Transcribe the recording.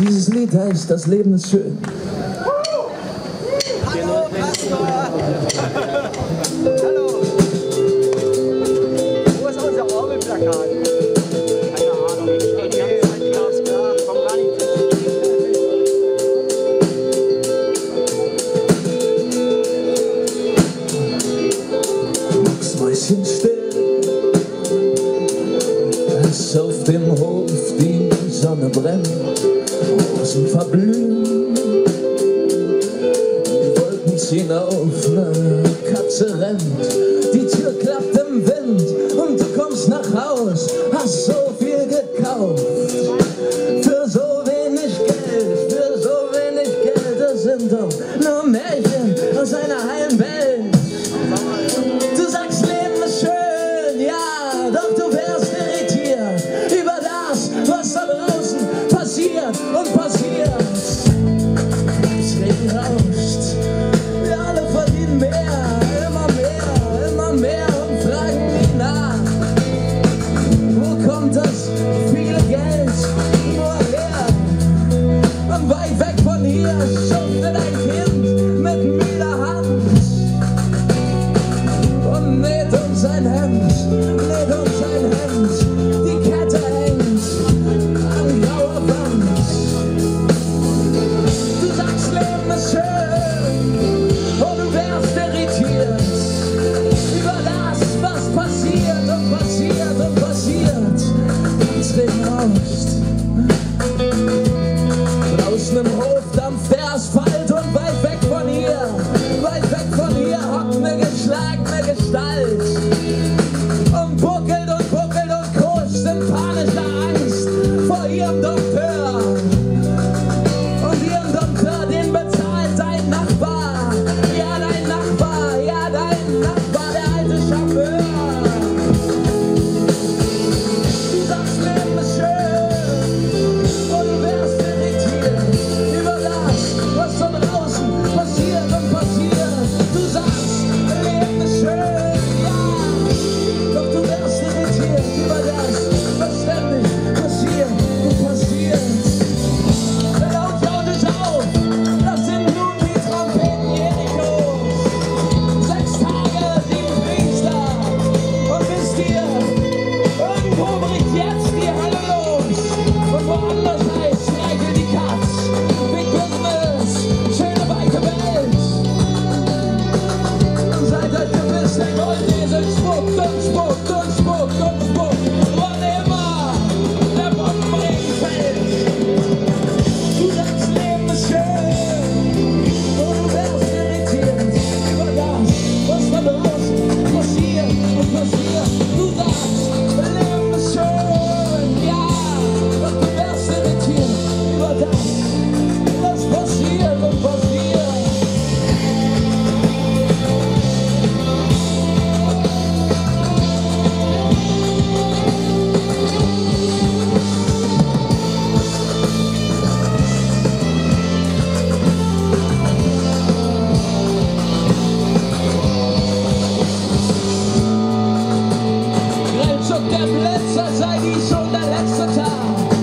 Dieses Lied heißt Das Leben ist schön. Hallo, Pastor! Hallo! Wo ist unser Orgelplakat? Mäuschen still, dass auf dem Hof die Sonne brennt. Herzen verblühen. Die Wolken ziehen auf, eine Katze rennt, die Tür klappt im Wind und du kommst nach Haus, hast so viel gekauft. Für so wenig Geld, für so wenig Geld, das sind doch nur Märchen aus einer heilen Welt. nem Hochdampf der Asphalt und weit weg von hier, weit weg von hier hockt eine geschlagene Gestalt. voltar. der letzte sei dies und der letzte Tag.